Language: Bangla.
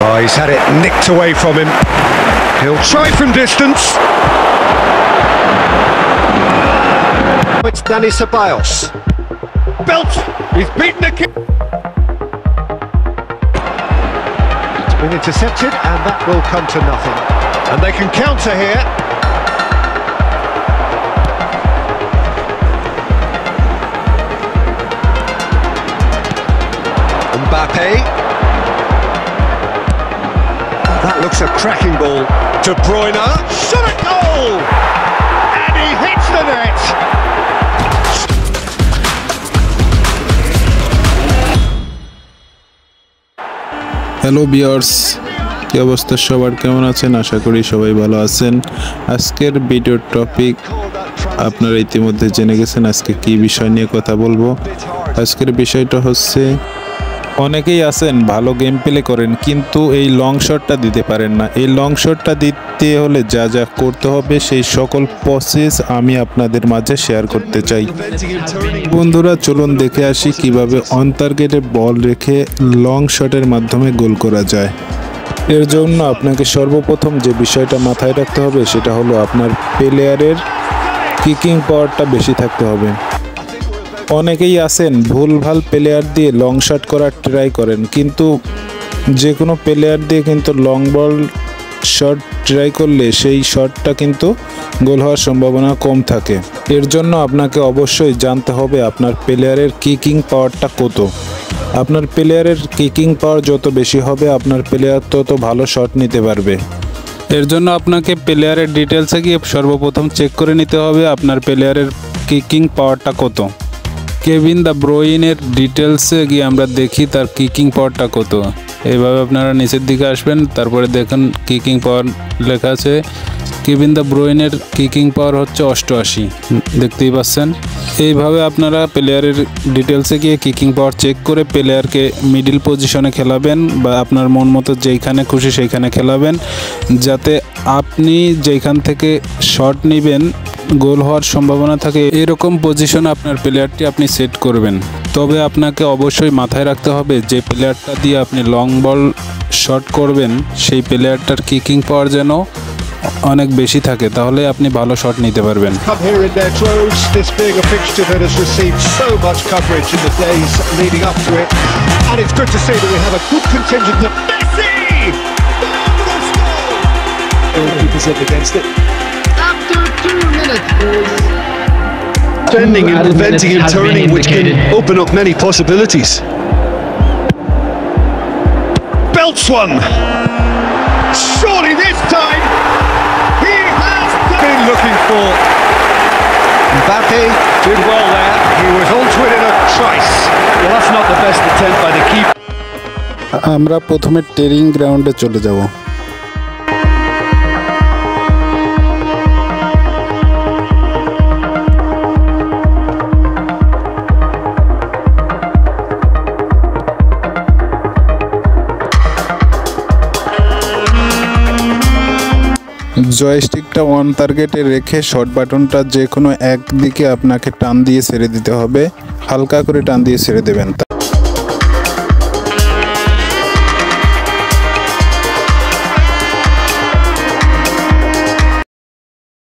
Oh, he's had it nicked away from him. He'll try from distance. It's Danny Ceballos. Belt! He's beaten the kick. It's been intercepted, and that will come to nothing. And they can counter here. Mbappe. Looks a cracking ball. De Bruyne. Shot a goal! And he hits the net! Hello bears কি অবস্থা সবার কেমন আছেন আশা করি সবাই ভালো আছেন আজকের ভিডিওর টপিক আপনারা ইতিমধ্যে জেনে গেছেন আজকে কি বিষয় নিয়ে কথা বলব আজকের বিষয়টা হচ্ছে অনেকেই আছেন, ভালো গেম প্লে করেন, কিন্তু এই লং শটটা দিতে পারেন না। এই লং শটটা দিতে হলে যা যা করতে হবে, সেই সকল প্রসেস আমি আপনাদের মাঝে শেয়ার করতে চাই। বন্ধুরা, চলুন দেখে আসি কীভাবে অন টার্গেটে বল রেখে লং শটের মাধ্যমে গোল করা যায়। এর জন্য আপনাকে সর্বপ্রথম যে বিষয়টা মাথায় রাখতে হবে, সেটা হলো আপনার প্লেয়ারের কিকিং পাওয়ারটা বেশি থাকতে হবে। অনেকেই আছেন ভুলভাল প্লেয়ার দিয়ে লং শট করার ট্রাই করেন, কিন্তু যে কোনো প্লেয়ার দিয়ে কিন্তু লং বল শট ট্রাই করলে সেই শটটা কিন্তু গোল হওয়ার সম্ভাবনা কম থাকে। এর জন্য আপনাকে অবশ্যই জানতে হবে আপনার প্লেয়ারের কিকিং পাওয়ারটা কত। আপনার প্লেয়ারের কিকিং পাওয়ার যত বেশি হবে, আপনার প্লেয়ার তত ভালো শট নিতে পারবে। এর জন্য আপনাকে প্লেয়ারের ডিটেলসে গিয়ে সর্বপ্রথম চেক করে নিতে হবে আপনার প্লেয়ারের কিকিং পাওয়ারটা কত। কেভিন দ্য ব্রোইনের ডিটেলসে গিয়ে আমরা দেখি তার কিকিং পাওয়ারটা কত। এইভাবে আপনারা নিচের দিকে আসবেন, তারপরে দেখেন কিকিং পাওয়ার লেখা আছে, কেভিন দ্য ব্রোইনের কিকিং পাওয়ার হচ্ছে অষ্টআশি, দেখতেই পাচ্ছেন। এইভাবে আপনারা প্লেয়ারের ডিটেলসে গিয়ে কিকিং পাওয়ার চেক করে প্লেয়ারকে মিডিল পজিশনে খেলাবেন বা আপনার মন মতো যেইখানে খুশি সেইখানে খেলাবেন, যাতে আপনি যেইখান থেকে শট নেবেন গোল হওয়ার সম্ভাবনা থাকে এরকম পজিশন আপনার প্লেয়ারটি আপনি সেট করবেন। তবে আপনাকে অবশ্যই মাথায় রাখতে হবে যে প্লেয়ারটা দিয়ে আপনি লং বল শট করবেন সেই প্লেয়ারটার কিকিং পাওয়ার যেন অনেক বেশি থাকে তাহলে আপনি ভালো শট নিতে পারবেন। After two minutes, boys. Bending and added preventing and minutes has been turning, which can indicated. open up many possibilities. Belts one! Surely this time he has been looking for. Mbappe did well there. He was onto it in a trice. Well, that's not the best attempt by the keeper. আমরা প্রথমে টেরিং গ্রাউন্ডে চলে যাব জয়স্টিকটা ওয়ান টার্গেটে রেখে শর্ট বাটনটা যে কোনো একদিকে আপনাকে টান দিয়ে ছেড়ে দিতে হবে। হালকা করে টান দিয়ে ছেড়ে দেবেন।